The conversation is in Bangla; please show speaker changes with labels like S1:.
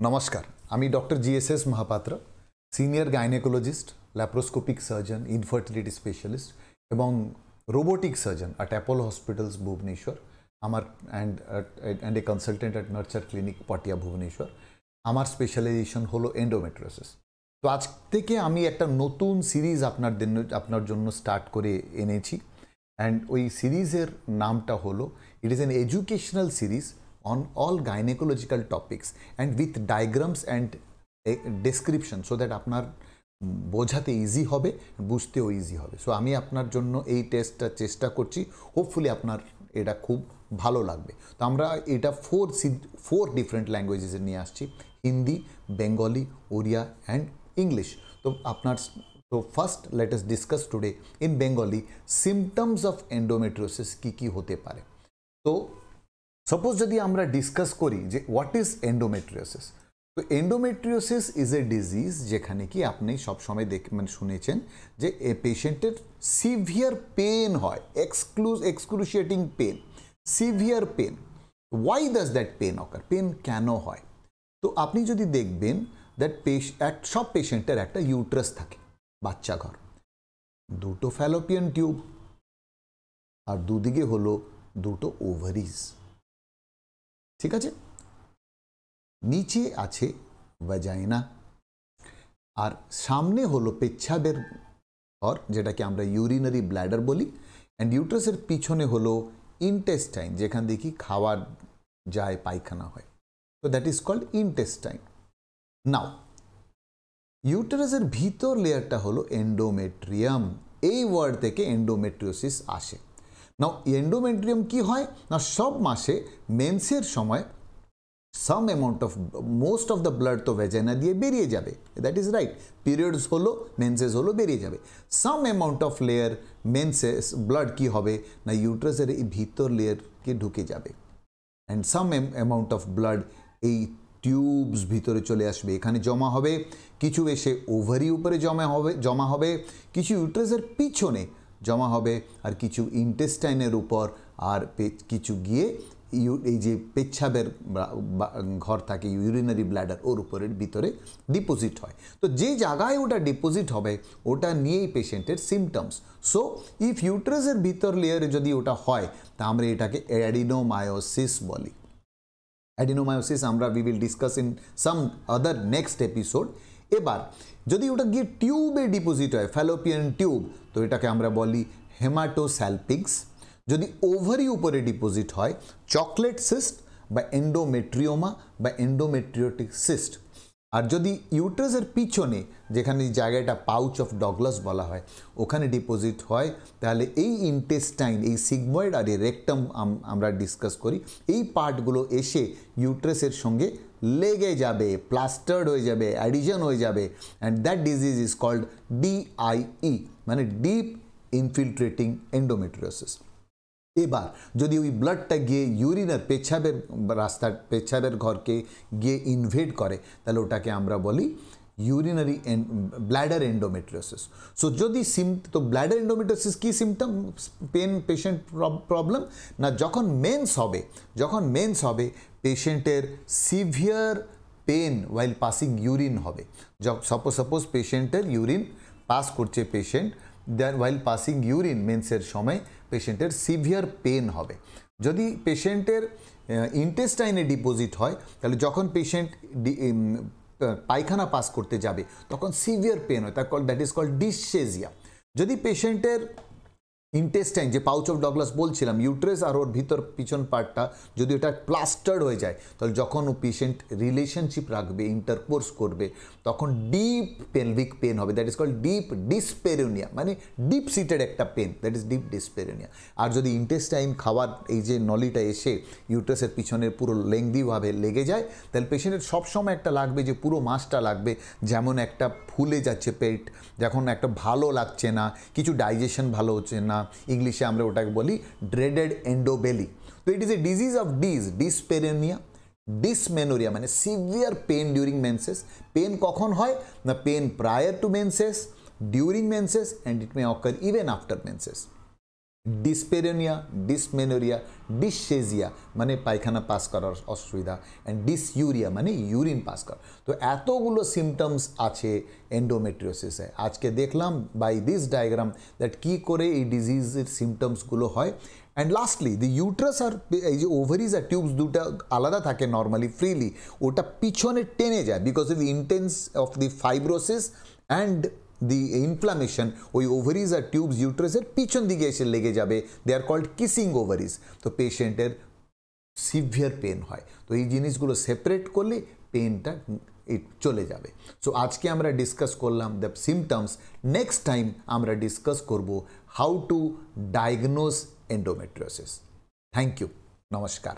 S1: নমস্কার, আমি doctor G S S Mahapatra, senior gynaecologist, laparoscopic surgeon, infertility specialist এবং robotic surgeon at Apollo Hospitals Bhubaneswar. আমার and and a consultant at Nurture Clinic Patia Bhubaneswar. আমার স্পেশালাইজেশন হলো এন্ডোমেট্রোসিস তো আজ থেকে আমি একটা নতুন সিরিজ আপনার জন্য আপনার জন্য স্টার্ট করে এনেছি। অ্যান্ড ওই সিরিজের নামটা হলো it is an educational series on all gynecological topics and with diagrams and a description so that আপনার বোঝাতে ইজি হবে, বুঝতেও ইজি হবে। সো আমি আপনার জন্য এই টেস্টটা চেষ্টা করছি। হোপফুলি আপনার এটা খুব ভালো লাগবে। তো আমরা এটা ফোর ফোর ডিফারেন্ট ল্যাঙ্গুয়েজেসে নিয়ে আসছি। Hindi, Bengali, Odia and English. তো আপনার তো first let us discuss today in Bengali symptoms of endometriosis কী কী হতে পারে। তো সাপোজ যদি আমরা ডিসকাস করি যে হোয়াট ইজ এন্ডোমেট্রিওসিস তো এন্ডোমেট্রিওসিস ইজ এ ডিজিজ যেখানে কি আপনি সবসময় দেখ মানে শুনেছেন যে এ পেশেন্টের সিভিয়ার পেন হয় এক্সক্লুজ excruciating pain severe pain why does that pain occur pain কেন হয়? তো আপনি যদি দেখবেন দ্যাট পেশ সব পেশেন্টের একটা ইউট্রাস থাকে, বাচ্চা ঘর। দুটো ফ্যালোপিয়ান টিউব আর দুদিকে হলো দুটো ওভারিজ ঠিক আছে? নিচে আছে ভাজাইনা আর সামনে হলো পেচ্ছাবের ঘর, যেটাকে আমরা ইউরিনারি ব্ল্যাডার বলি। অ্যান্ড ইউট্রাসের পিছনে হলো ইনটেস্টাইন যেখান দেখি খাওয়ার যায়, পায়খানা হয়। তো that is called intestine now ইউটারাসের ভিতর লেয়ারটা হলো এন্ডোমেট্রিয়াম এই ওয়ার্ড থেকে এন্ডোমেট্রিওসিস আসে। নাও এন্ডোমেট্রিয়াম কি হয়? না সব মাসে মেন্সের সময় some amount of most of the blood তো ভেজাইনা দিয়ে বেরিয়ে যাবে। দ্যাট ইজ রাইট পিরিয়ডস হলো মেন্সেস হলো, বেরিয়ে যাবে। Some amount of layer menses blood কি হবে? না ইউট্রাসের এই ভিতর লেয়ারকে ঢুকে যাবে। And some amount of blood এই টিউবস ভিতরে চলে আসবে। এখানে জমা হবে, কিছু এসে ওভারি উপরে জমা হবে জমা হবে, কিছু ইউট্রাসের পিছনে জমা হবে আর কিছু ইন্টেস্টাইনের উপর আর কিছু গিয়ে ইউ, এই যে পেচ্ছাবের ঘর থাকে ইউরিনারি ব্ল্যাডার ওর উপরের ভিতরে ডিপোজিট হয়। তো যে জায়গায় ওটা ডিপোজিট হবে, ওটা নিয়েই পেশেন্টের সিমটমস সো ইফ ইউট্রাসের ভিতর লেয়ারে যদি ওটা হয়, তা আমরা এটাকে অ্যাডিনোমায়োসিস বলি। অ্যাডিনোমায়োসিস আমরা we will discuss in some other next episode এবার, যদি ওটা গিয়ে টিউবে ডিপোজিট হয়, ফ্যালোপিয়ান টিউব, তো এটাকে আমরা বলি হেমাটোস্যালপিক্স। যদি ওভারি উপরে ডিপোজিট হয়, চকলেট সিস্ট বা এন্ডোমেট্রিওমা বা এন্ডোমেট্রিওটিক সিস্ট আর যদি ইউট্রাসের পিছনে, যেখানে জায়গাটা পাউচ অফ ডগলাস বলা হয়, ওখানে ডিপোজিট হয়, তাহলে এই ইনটেস্টাইন এই সিগময়েড আর এই রেকটাম আমরা ডিসকাস করি, এই পার্টগুলো এসে ইউট্রাসের সঙ্গে লেগে যাবে প্লাস্টার্ড হয়ে যাবে অ্যাডিশন হয়ে যাবে and that disease is called D I E মানে ডিপ ইনফিল্ট্রেটিং এন্ডোমেট্রিওসিস এবার যদি ওই ব্লাডটা গিয়ে ইউরিনার পেছাবের রাস্তার পেছাবের ঘরকে গিয়ে ইনভেড করে, তাহলে ওটাকে আমরা বলি ইউরিনারি ব্ল্যাডার এন্ডোমেট্রিওসিস সো যদি সিম তো ব্ল্যাডার এন্ডোমেট্রিওসিস কী সিমটম পেন পেশেন্ট প্রবলেম না, যখন মেন্স হবে, যখন মেন্স হবে পেশেন্টের severe pain while passing urine হবে। সাপোজ সাপোজ পেশেন্টের ইউরিন পাস করছে patient there while passing urine মেন্সের সময় পেশেন্টের সিভিয়ার পেন হবে। যদি পেশেন্টের ইন্টেস্টাইনে ডিপোজিট হয়, তাহলে যখন পেশেন্ট পায়খানা পাস করতে যাবে, তখন সিভিয়ার পেন হয়, তার call that is call dyschezia যদি পেশেন্টের ইন্টেস্টাইন যে পাউচ অফ ডগলাস বলছিলাম ইউট্রেস আর ওর ভিতর পিছন পার্টটা যদি ওটা প্লাস্টার্ড হয়ে যায়, তাহলে যখন ও পেশেন্ট রিলেশনশিপ রাখবে ইন্টারকোর্স করবে, তখন ডিপ পেলভিক পেন হবে that is call deep dyspareunia মানে ডিপ সিটেড একটা pain that is deep dyspareunia আর যদি ইন্টেস্টাইন খাওয়ার এই যে নলিটা এসে ইউট্রেসের পিছনের পুরো লেংদিভাবে লেগে যায়, তাহলে পেশেন্টের সবসময় একটা লাগবে যে পুরো মাসটা লাগবে, যেমন একটা ফুলে যাচ্ছে পেট, যখন একটা ভালো লাগছে না, কিছু ডাইজেশন ভালো হচ্ছে না ইংলিশে আমরা ওটাকে বলি ড্রেডেড এন্ডোবেলি তো it is a disease of ডিজ dyspareunia dysmenorrhoea মানে severe pain during menses pain কখন হয়? না pain prior to menses during menses and it may occur even after menses dyspareunia dysmenorrhoea dyschezia মানে পায়খানা পাস করার অসুবিধা অ্যান্ড ডিসইউরিয়া মানে ইউরিন পাস করা। তো এতগুলো সিমটমস আছে এন্ডোমেট্রিওসিসে আজকে দেখলাম বাই দিস ডায়াগ্রাম দ্যাট কী করে এই ডিজিজের সিমটমসগুলো হয়। অ্যান্ড লাস্টলি দি ইউট্রাস আর এই যে ওভারিজ আর টিউবস দুটা আলাদা থাকে নর্মালি ফ্রিলি ওটা পিছনে টেনে যায় because of intense of the fibrosis and the inflammation ওই ওভারিজ আর টিউবস ইউট্রাসের পিছন দিকে এসে লেগে যাবে। They are called kissing ovaries তো পেশেন্টের সিভিয়ার পেন হয়। তো এই জিনিসগুলো সেপারেট করলে পেনটা চলে যাবে। সো আজকে আমরা ডিসকাস করলাম দ্য সিমটমস নেক্সট টাইম আমরা ডিসকাস করব how to diagnose endometriosis thank you নমস্কার।